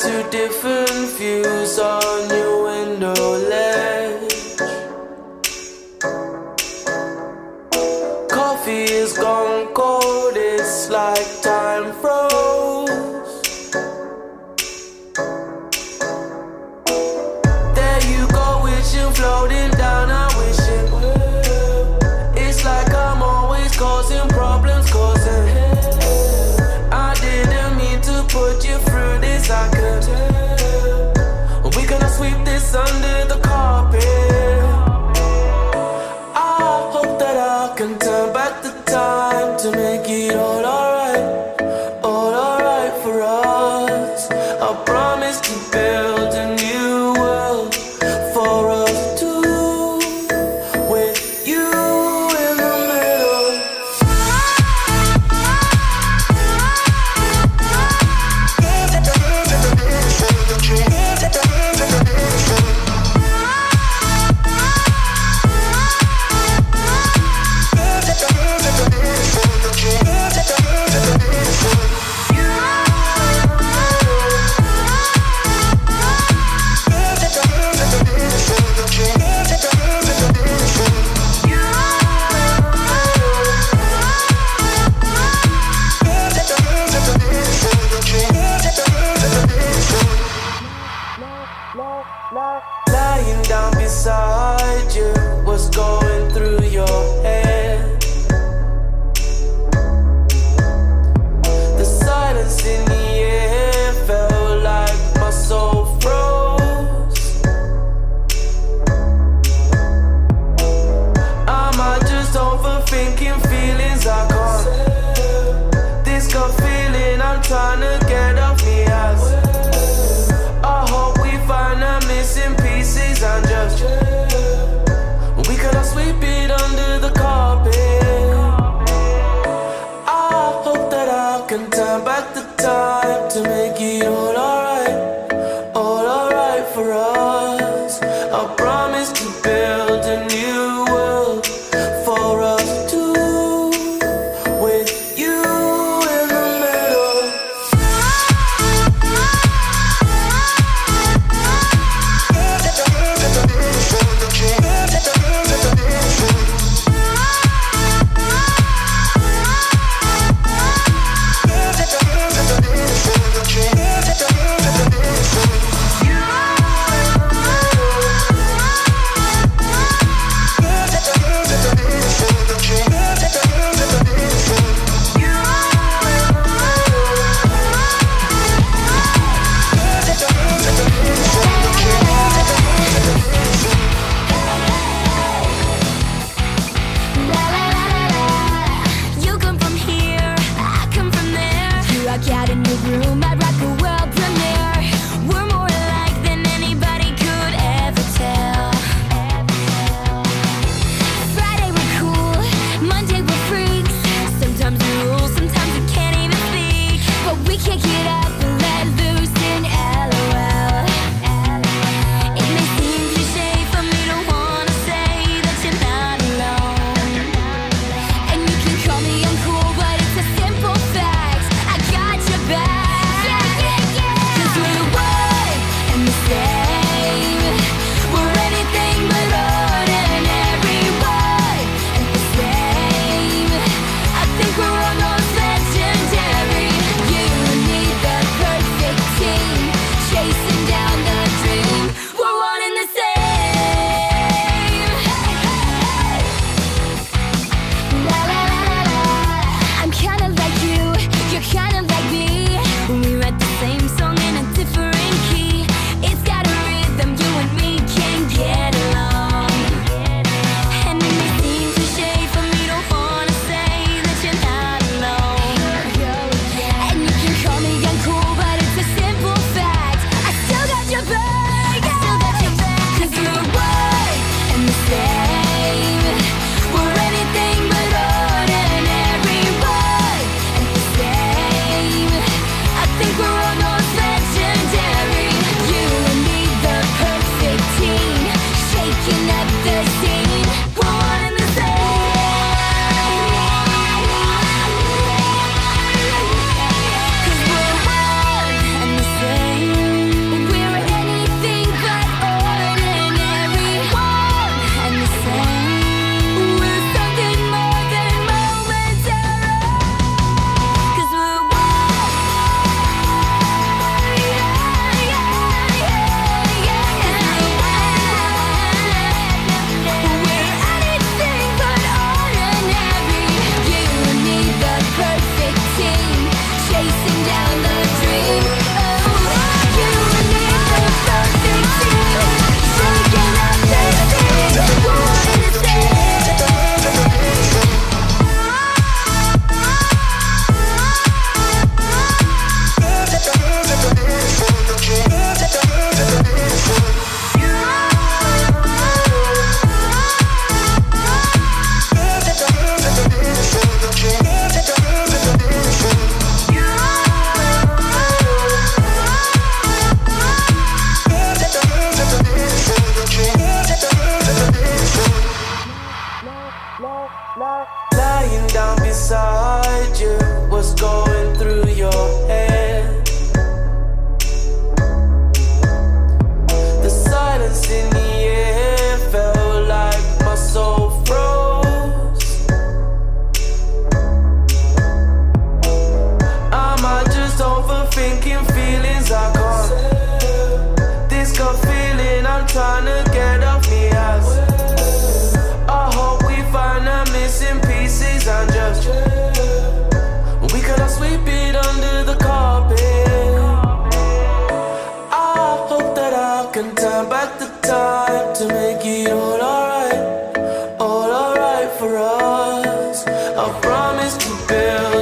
two different views on your Lying down beside you, what's going I promise to build.